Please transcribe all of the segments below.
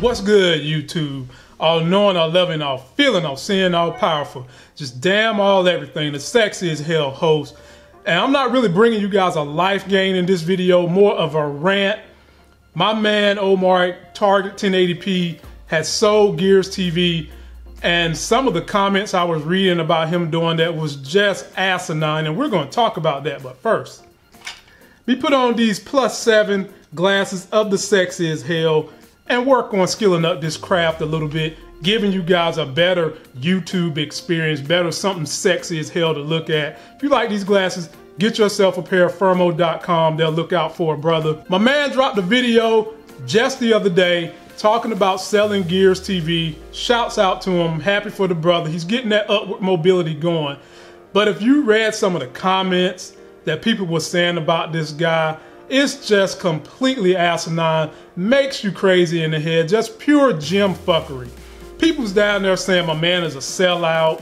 What's good, YouTube? All knowing, all loving, all feeling, all seeing, all powerful. Just damn all everything. The sexy as hell host. And I'm not really bringing you guys a life gain in this video, more of a rant. My man Omar, Target 1080p, has sold Gears TV. And some of the comments I was reading about him doing that was just asinine. And we're going to talk about that. But first, we put on these plus seven glasses of the sexy as hell and work on skilling up this craft a little bit, giving you guys a better YouTube experience, better something sexy as hell to look at. If you like these glasses, get yourself a pair of Firmoo.com. They'll look out for a brother. My man dropped a video just the other day talking about selling Gears TV. Shouts out to him. Happy for the brother. He's getting that upward mobility going. But if you read some of the comments that people were saying about this guy, it's just completely asinine, makes you crazy in the head, just pure gym fuckery. People's down there saying my man is a sellout.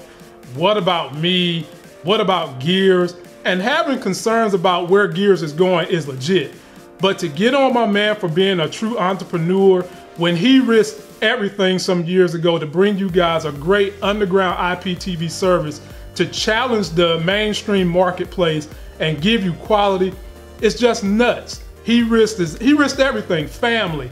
What about me? What about Gears? And having concerns about where Gears is going is legit. But to get on my man for being a true entrepreneur when he risked everything some years ago to bring you guys a great underground IPTV service to challenge the mainstream marketplace and give you quality it's just nuts. He risked his, he risked everything, family,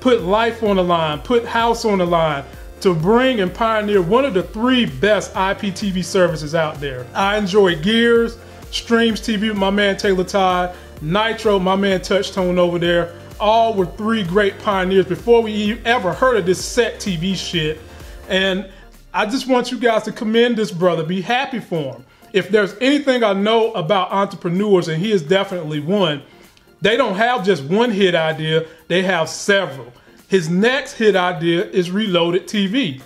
put life on the line, put house on the line to bring and pioneer one of the three best IPTV services out there. I enjoy Gears, Streams TV with my man Taylor Todd, Nitro, my man Touchtone over there. All were three great pioneers before we ever heard of this set TV shit. And I just want you guys to commend this brother, be happy for him if there's anything I know about entrepreneurs, and he is definitely one, they don't have just one hit idea, they have several. His next hit idea is Reloaded TV.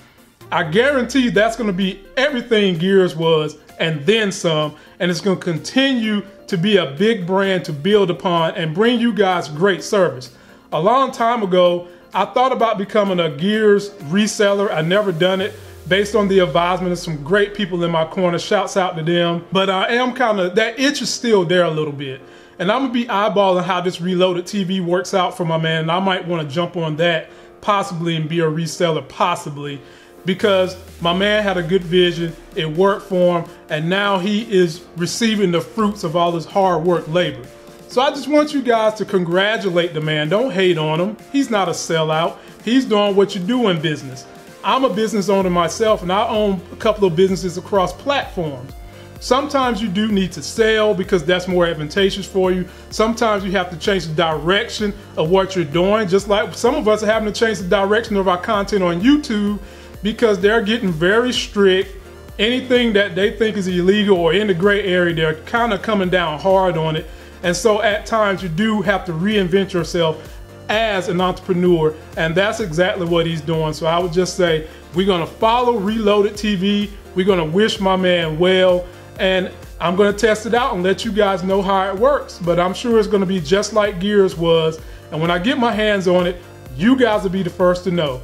I guarantee that's going to be everything Gears was and then some, and it's going to continue to be a big brand to build upon and bring you guys great service. A long time ago, I thought about becoming a Gears reseller. I never done it based on the advisement of some great people in my corner. Shouts out to them. But I am kind of, that itch is still there a little bit. And I'm gonna be eyeballing how this reloaded TV works out for my man. And I might wanna jump on that possibly and be a reseller, possibly. Because my man had a good vision, it worked for him, and now he is receiving the fruits of all his hard work labor. So I just want you guys to congratulate the man. Don't hate on him. He's not a sellout. He's doing what you do in business. I'm a business owner myself and I own a couple of businesses across platforms. Sometimes you do need to sell because that's more advantageous for you. Sometimes you have to change the direction of what you're doing, just like some of us are having to change the direction of our content on YouTube because they're getting very strict. Anything that they think is illegal or in the gray area, they're kind of coming down hard on it. And so at times you do have to reinvent yourself as an entrepreneur, and that's exactly what he's doing. So I would just say we're gonna follow Reloaded TV. We're gonna wish my man well, and I'm gonna test it out and let you guys know how it works. But I'm sure it's gonna be just like Gears was. And when I get my hands on it, you guys will be the first to know.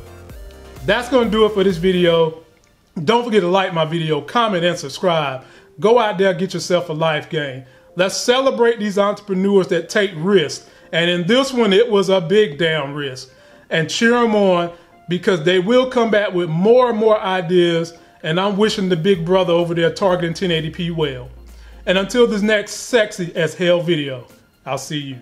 That's gonna do it for this video. Don't forget to like my video, comment, and subscribe. Go out there, get yourself a life gain. Let's celebrate these entrepreneurs that take risks and in this one, it was a big damn risk. And cheer them on because they will come back with more and more ideas. And I'm wishing the big brother over there Targetin1080p well. And until this next sexy as hell video, I'll see you.